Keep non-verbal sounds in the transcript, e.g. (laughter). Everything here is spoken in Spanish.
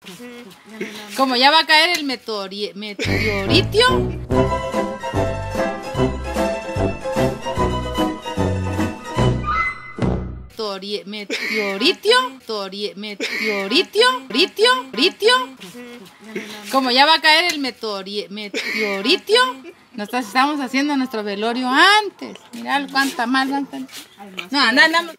(laughs) Como ya va a caer el meteori meteoritio. Meteoritio, meteoritio, ritio, ritio. Como ya va a caer el meteoritio, nosotros estamos haciendo nuestro velorio antes. Mirad cuánta más. No, andamos.